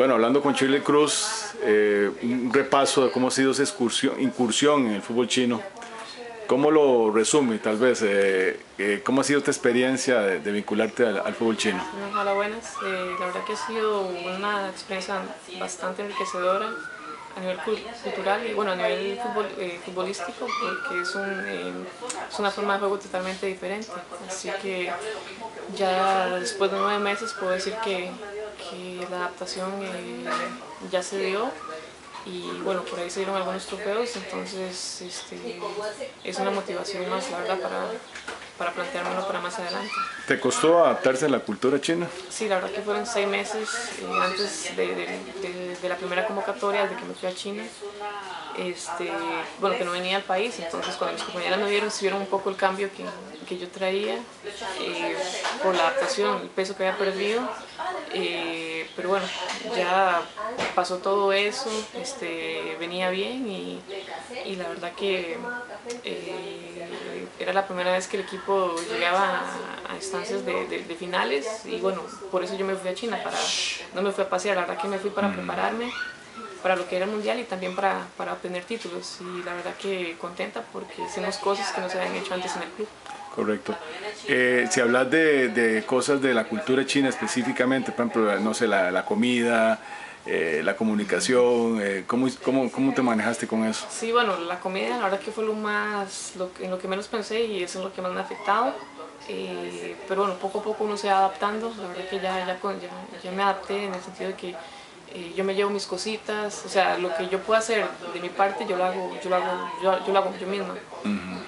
Bueno, hablando con Chile Cruz, eh, un repaso de cómo ha sido esa excursión, incursión en el fútbol chino. ¿Cómo lo resume, tal vez? Eh, eh, ¿Cómo ha sido tu experiencia de, vincularte al, fútbol chino? Hola, buenas. Eh, la verdad que ha sido una experiencia bastante enriquecedora a nivel cultural y bueno, a nivel eh, futbolístico porque es, un, eh, es una forma de juego totalmente diferente. Así que ya después de nueve meses puedo decir que, que la adaptación eh, ya se dio y bueno, por ahí se dieron algunos trofeos, entonces este, es una motivación más, la verdad, para, para planteármelo para más adelante. ¿Te costó adaptarse a la cultura china? Sí, la verdad que fueron seis meses eh, antes de, de, de, de, la primera convocatoria, de que me fui a China. Este, bueno, que no venía al país, entonces cuando mis compañeras me vieron, se vieron un poco el cambio que, que yo traía eh, por la adaptación, el peso que había perdido. Eh, pero bueno, ya pasó todo eso, este, venía bien y, y la verdad que eh, era la primera vez que el equipo llegaba a, a instancias de, de, de, finales y bueno, por eso yo me fui a China, para, no me fui a pasear, la verdad que me fui para prepararme para lo que era el mundial y también para, para obtener títulos y la verdad que contenta porque hicimos cosas que no se habían hecho antes en el club. Correcto. Eh, si hablas de, de, cosas de la cultura china específicamente, por ejemplo, no sé, la, la comida, eh, la comunicación, eh, ¿cómo, cómo, ¿cómo, te manejaste con eso? Sí, bueno, la comida la verdad que fue lo más, lo, en lo que menos pensé y eso es lo que más me ha afectado. Eh, pero bueno, poco a poco uno se va adaptando, la verdad que ya, ya, ya, ya me adapté en el sentido de que eh, yo me llevo mis cositas, o sea, lo que yo puedo hacer de mi parte yo lo hago yo lo hago, yo, yo lo hago yo misma. Uh -huh.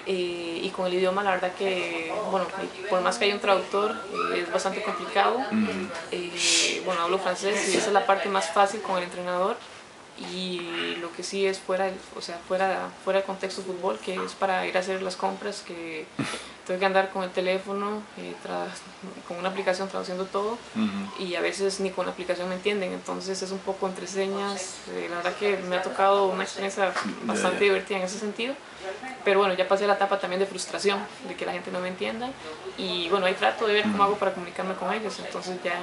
Eh, con el idioma la verdad que, bueno, por más que haya un traductor, eh, es bastante complicado. -huh. bueno, hablo francés y esa es la parte más fácil con el entrenador. Y lo que sí es fuera, o sea, fuera, fuera del contexto de fútbol, que es para ir a hacer las compras, que tengo que andar con el teléfono, eh, con una aplicación traduciendo todo uh -huh. y a veces ni con la aplicación me entienden, entonces es un poco entre señas, eh, la verdad que me ha tocado una experiencia bastante yeah. divertida en ese sentido, pero bueno, ya pasé la etapa también de frustración, de que la gente no me entienda y bueno, ahí trato de ver cómo hago para comunicarme con ellos, entonces ya,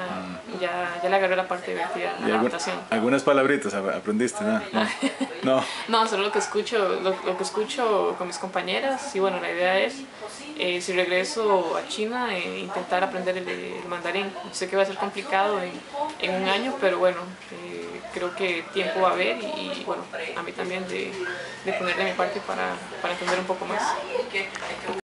ya, ya le agarré la parte divertida, la adaptación. ¿Algunas palabritas aprendiste? No, no. no. no solo lo que, escucho, lo, lo, que escucho con mis compañeras y bueno, la idea es eh, si regreso a China, eh, intentar aprender el, el, mandarín. Sé que va a ser complicado en, un año, pero bueno, eh, creo que tiempo va a haber y, bueno, a mí también de, de poner de mi parte para, para entender un poco más.